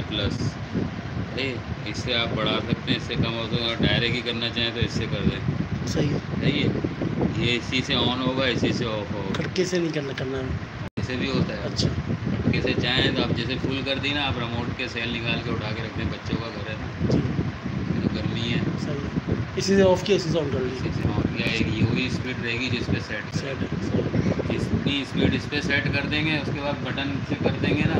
ये प्लस अरे इससे आप बढ़ा सकते हैं इससे कम हो सकते है। डायरेक्ट ही करना चाहें तो इससे कर दें। सही है। सही है। ये इसी से ऑन होगा इसी से ऑफ़ होगा। खटके से नहीं करना करना ऐसे भी होता है। अच्छा। खटके से चाहें तो आप जैसे फुल कर दी ना आप रिमोट के सेल निकाल के उठा के रख दें बच्चों का घर है ना। जी। तो गर्मी है। सही है। इसी से ऑफ़ किया इसी से ऑन कर इसी से ऑन किया एक ये वही स्पीड रहेगी जिस पे सेट सेट जितनी स्पीड इस पर सेट कर देंगे उसके बाद बटन से कर देंगे ना